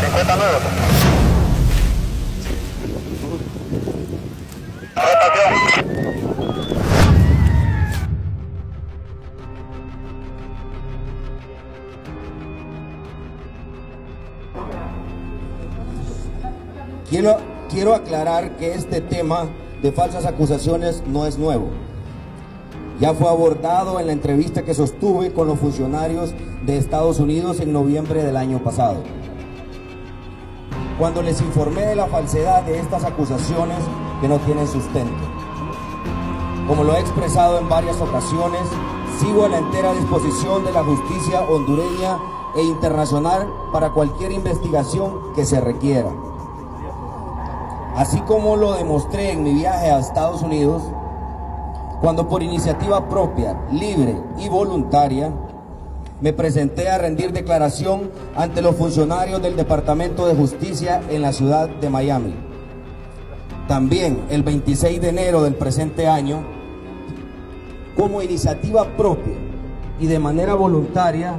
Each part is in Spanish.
59. Rotación. Quiero, quiero aclarar que este tema de falsas acusaciones no es nuevo. Ya fue abordado en la entrevista que sostuve con los funcionarios de Estados Unidos en noviembre del año pasado. Cuando les informé de la falsedad de estas acusaciones que no tienen sustento. Como lo he expresado en varias ocasiones, sigo a la entera disposición de la justicia hondureña e internacional para cualquier investigación que se requiera. Así como lo demostré en mi viaje a Estados Unidos, cuando por iniciativa propia, libre y voluntaria, me presenté a rendir declaración ante los funcionarios del Departamento de Justicia en la ciudad de Miami. También el 26 de enero del presente año, como iniciativa propia y de manera voluntaria,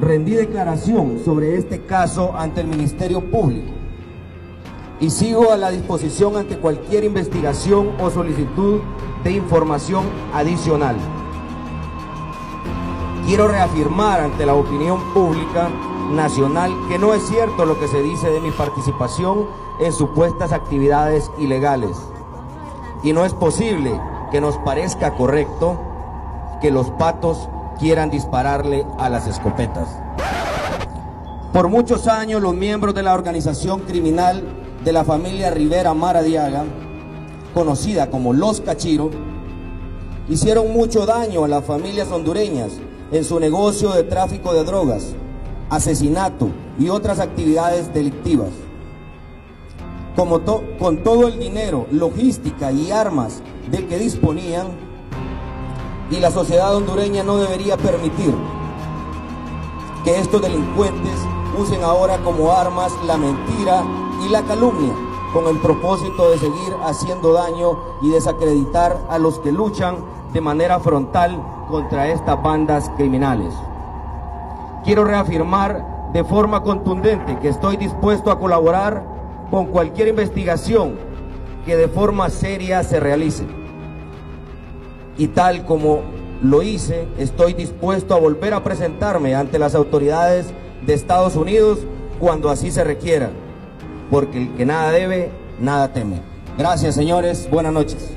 rendí declaración sobre este caso ante el Ministerio Público y sigo a la disposición ante cualquier investigación o solicitud de información adicional. Quiero reafirmar ante la opinión pública nacional que no es cierto lo que se dice de mi participación en supuestas actividades ilegales. Y no es posible que nos parezca correcto que los patos quieran dispararle a las escopetas. Por muchos años los miembros de la organización criminal de la familia Rivera Maradiaga, conocida como Los Cachiro, hicieron mucho daño a las familias hondureñas en su negocio de tráfico de drogas, asesinato y otras actividades delictivas. Con todo el dinero, logística y armas del que disponían, y la sociedad hondureña no debería permitir que estos delincuentes usen ahora como armas la mentira y la calumnia con el propósito de seguir haciendo daño y desacreditar a los que luchan de manera frontal contra estas bandas criminales. Quiero reafirmar de forma contundente que estoy dispuesto a colaborar con cualquier investigación que de forma seria se realice. Y tal como lo hice, estoy dispuesto a volver a presentarme ante las autoridades de Estados Unidos cuando así se requiera porque el que nada debe, nada teme. Gracias, señores. Buenas noches.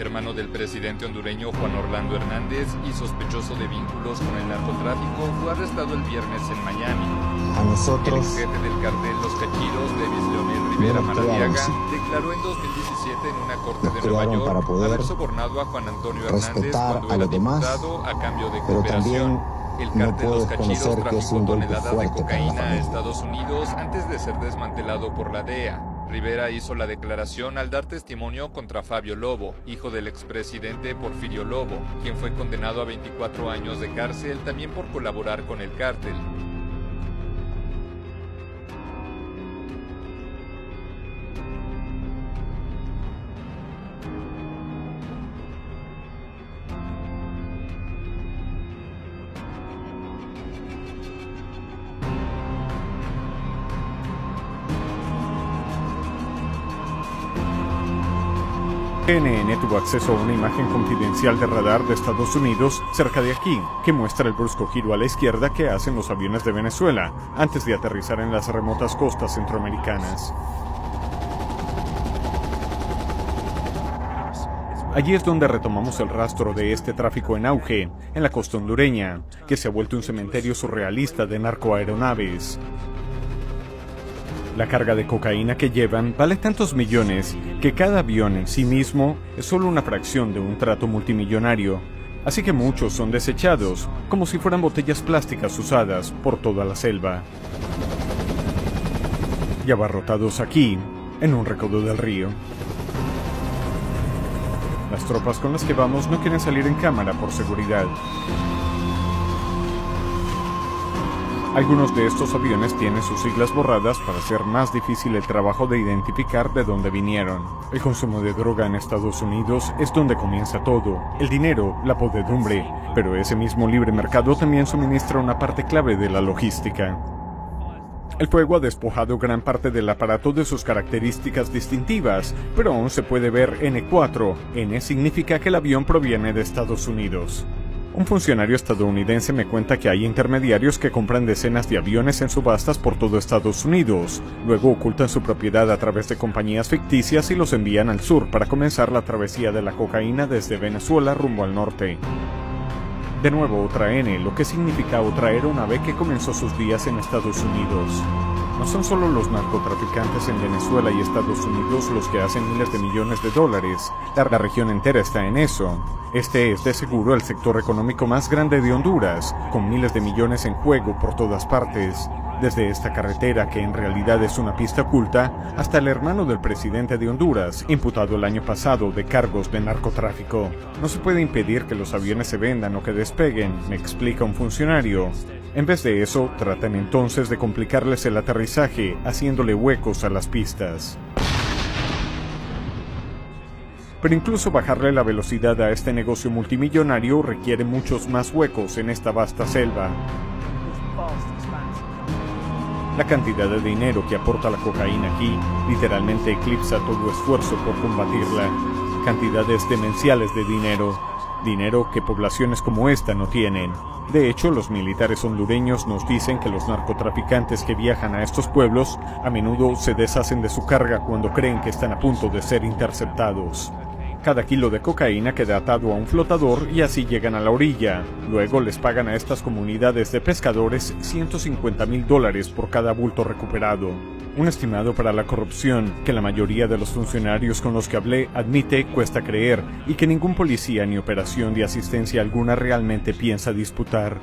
Hermano del presidente hondureño Juan Orlando Hernández y sospechoso de vínculos con el narcotráfico, fue arrestado el viernes en Miami. A nosotros. El jefe del cartel Los Cachiros, Davis Leonel Rivera Maradiaga, declaró en 2017 en una corte de Nueva York para poder haber sobornado a Juan Antonio Hernández cuando a era los demás, diputado a cambio de cooperación. El no cártel Los puedes Cachiros traficó toneladas de cocaína a. Estados Unidos antes de ser desmantelado por la DEA. Rivera hizo la declaración al dar testimonio contra Fabio Lobo, hijo del expresidente Porfirio Lobo, quien fue condenado a 24 años de cárcel también por colaborar con el cártel. CNN tuvo acceso a una imagen confidencial de radar de Estados Unidos cerca de aquí, que muestra el brusco giro a la izquierda que hacen los aviones de Venezuela antes de aterrizar en las remotas costas centroamericanas. Allí es donde retomamos el rastro de este tráfico en auge, en la costa hondureña, que se ha vuelto un cementerio surrealista de narcoaeronaves. La carga de cocaína que llevan vale tantos millones que cada avión en sí mismo es solo una fracción de un trato multimillonario, así que muchos son desechados como si fueran botellas plásticas usadas por toda la selva. Y abarrotados aquí, en un recodo del río. Las tropas con las que vamos no quieren salir en cámara por seguridad. Algunos de estos aviones tienen sus siglas borradas para hacer más difícil el trabajo de identificar de dónde vinieron. El consumo de droga en Estados Unidos es donde comienza todo, el dinero, la podedumbre, pero ese mismo libre mercado también suministra una parte clave de la logística. El fuego ha despojado gran parte del aparato de sus características distintivas, pero aún se puede ver N4. N significa que el avión proviene de Estados Unidos. Un funcionario estadounidense me cuenta que hay intermediarios que compran decenas de aviones en subastas por todo Estados Unidos, luego ocultan su propiedad a través de compañías ficticias y los envían al sur para comenzar la travesía de la cocaína desde Venezuela rumbo al norte. De nuevo otra N, lo que significa otra aeronave que comenzó sus días en Estados Unidos. No son solo los narcotraficantes en Venezuela y Estados Unidos los que hacen miles de millones de dólares, la, región entera está en eso. Este es de seguro el sector económico más grande de Honduras, con miles de millones en juego por todas partes. Desde esta carretera, que en realidad es una pista oculta, hasta el hermano del presidente de Honduras, imputado el año pasado de cargos de narcotráfico. No se puede impedir que los aviones se vendan o que despeguen, me explica un funcionario. En vez de eso, tratan entonces de complicarles el aterrizaje, haciéndole huecos a las pistas. Pero incluso bajarle la velocidad a este negocio multimillonario requiere muchos más huecos en esta vasta selva. La cantidad de dinero que aporta la cocaína aquí literalmente eclipsa todo esfuerzo por combatirla. Cantidades demenciales de dinero, dinero que poblaciones como esta no tienen. De hecho, los militares hondureños nos dicen que los narcotraficantes que viajan a estos pueblos a menudo se deshacen de su carga cuando creen que están a punto de ser interceptados. Cada kilo de cocaína queda atado a un flotador y así llegan a la orilla. Luego les pagan a estas comunidades de pescadores 150 mil dólares por cada bulto recuperado. Un estimado para la corrupción que la mayoría de los funcionarios con los que hablé admite cuesta creer y que ningún policía ni operación de asistencia alguna realmente piensa disputar.